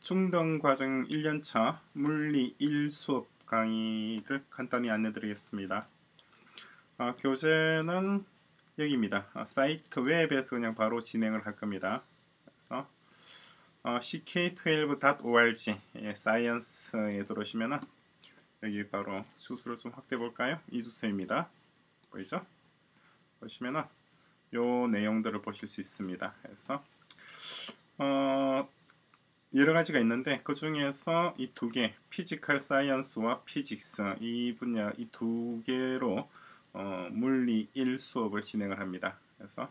중등 과정 1년차 물리 1 수업 강의를 간단히 안내드리겠습니다. 아, 교재는 여기입니다. 아, 사이트 웹에서 그냥 바로 진행을 할 겁니다. 그래서 어, ck12.org 예, 사이언스에 들어오시면은 여기 바로 주소를 좀 확대해 볼까요? 이 주소입니다. 보이죠? 보시면은 요 내용들을 보실 수 있습니다. 그래서 어, 여러 가지가 있는데 그 중에서 이 두 개, Physical Science와 Physics 이 분야 이 두 개로 어, 물리 1 수업을 진행을 합니다. 그래서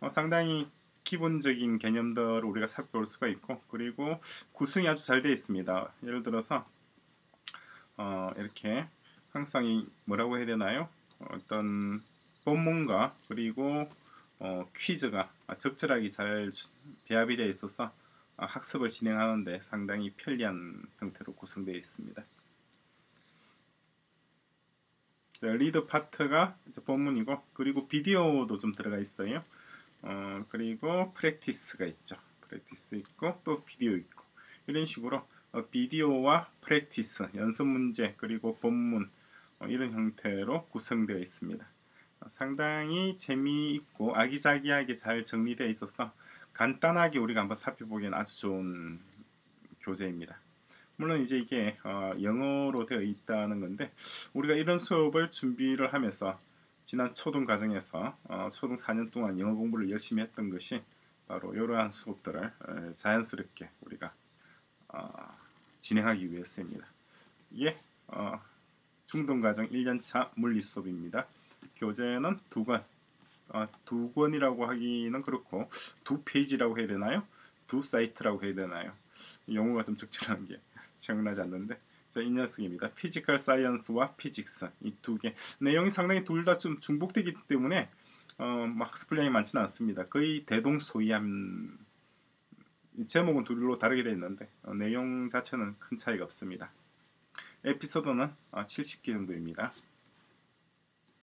어, 상당히 기본적인 개념들을 우리가 살펴볼 수가 있고 그리고 구성이 아주 잘 되어 있습니다. 예를 들어서 어, 이렇게 항상 이 뭐라고 해야 되나요? 어떤 본문과 그리고 어, 퀴즈가 적절하게 잘 배합이 되어 있어서 어, 학습을 진행하는데 상당히 편리한 형태로 구성되어 있습니다. Read 파트가 본문이고 그리고 비디오도 좀 들어가 있어요. 어, 그리고 practice가 있죠. practice 있고 또 비디오 있고 이런 식으로 어, 비디오와 practice, 연습 문제 그리고 본문 어, 이런 형태로 구성되어 있습니다. 어, 상당히 재미있고 아기자기하게 잘 정리되어 있어서 간단하게 우리가 한번 살펴보기엔 아주 좋은 교재입니다. 물론 이제 이게 어, 영어로 되어 있다는 건데 우리가 이런 수업을 준비를 하면서 지난 초등 과정에서 어, 초등 4년 동안 영어 공부를 열심히 했던 것이 바로 이러한 수업들을 어, 자연스럽게 우리가 어, 진행하기 위해서입니다. 이게 어, 중등 과정 1년차 물리 수업입니다. 교재는 두 권, 어, 두 권이라고 하기는 그렇고 두 페이지라고 해야 되나요? 두 사이트라고 해야 되나요? 용어가 좀 적절한 게 생각나지 않는데 자, 이 녀석입니다. Physical Science와 Physics 이 두 개 내용이 상당히 둘 다 좀 중복되기 때문에 어, 막 학습량이 많지는 않습니다. 거의 대동소이한 제목은 둘로 다르게 되어 있는데 어, 내용 자체는 큰 차이가 없습니다. 에피소드는 어, 70개 정도입니다.